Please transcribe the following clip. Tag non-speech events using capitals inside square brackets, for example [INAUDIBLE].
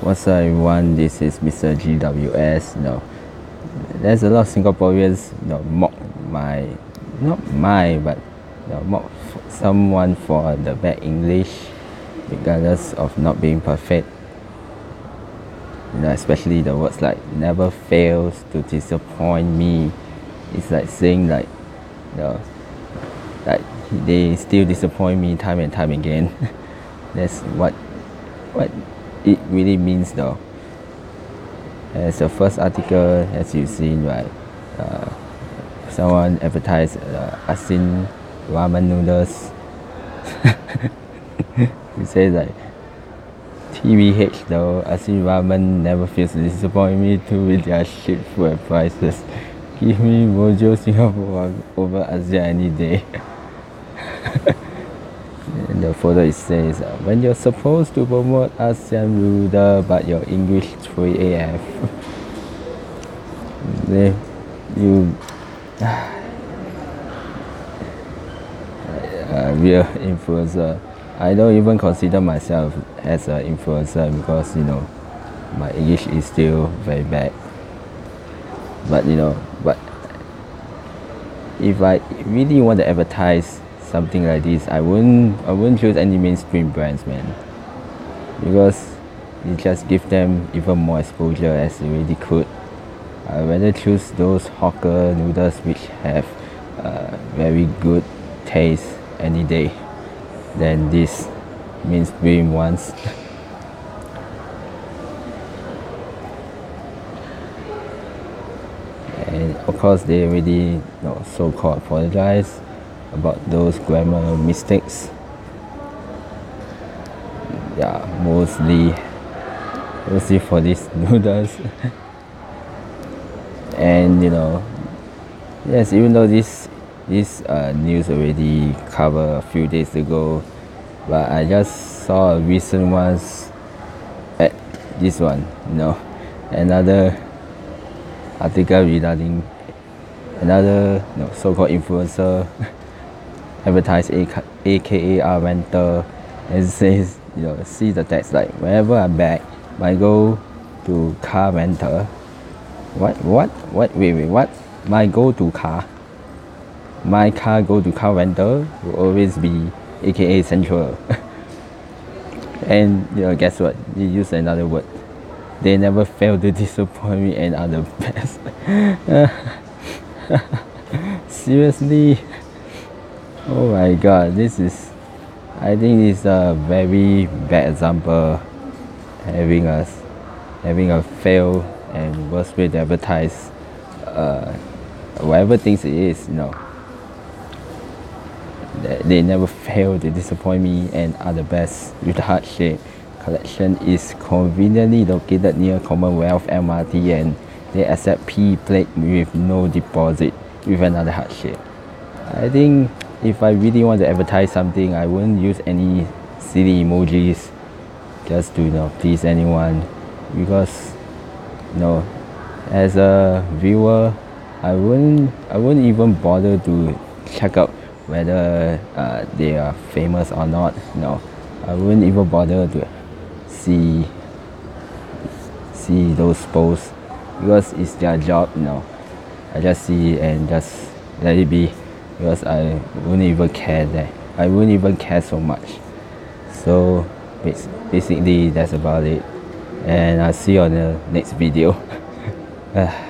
What's up everyone, this is Mr. GWS. You know, there's a lot of Singaporeans you know, mock my, not my, but you know, mock someone for the bad English regardless of not being perfect. You know, especially the words like never fails to disappoint me. It's like saying like, you know, like they still disappoint me time and time again. [LAUGHS] That's what what it really means though. As the first article, as you've seen, right, uh, someone advertised uh, Ajisen ramen noodles. [LAUGHS] it says like, TVH though, Ajisen ramen never to disappoint me too with their shit food prices. Give me Mojo Singapore over Asia any day. [LAUGHS] The photo it says, uh, when you're supposed to promote ASEAN Ruder but your English 3 AF. [LAUGHS] they, you [SIGHS] real influencer. I don't even consider myself as an influencer because you know my English is still very bad. But you know, but if I really want to advertise something like this, I wouldn't I wouldn't choose any mainstream brands, man, because it just give them even more exposure as they really could. I rather choose those hawker noodles which have uh, very good taste any day than these mainstream ones. [LAUGHS] and of course they already you know, so-called apologize about those grammar mistakes. Yeah mostly mostly for these [LAUGHS] noodles. And you know yes even though this this uh, news already covered a few days ago but I just saw a recent ones at this one you know. Another article regarding another you know, so-called influencer [LAUGHS] advertise aka our mentor and [LAUGHS] says you know see the text like whenever I'm back I go to car rental what what what wait wait what? My go to car my car go to car rental will always be aka central. [LAUGHS] And you know guess what? You use another word. They never fail to [LAUGHS] disappoint me and are the best. Seriously oh my god this is I think this is a very bad example. Having us having a fail and worst way to advertise uh, whatever things it is you know. They never fail to disappoint me and are the best with the heart shape collection is conveniently located near Commonwealth MRT and they accept P plate with no deposit with another heart shape I think if I really want to advertise something I wouldn't use any silly emojis just to you know please anyone. Because you know as a viewer I wouldn't I wouldn't even bother to check out whether uh, they are famous or not you know. I wouldn't even bother to see see those posts because it's their job you know. I just see and just let it be because I wouldn't even care that I wouldn't even care so much. So basically that's about it. And I'll see you on the next video [LAUGHS] ah.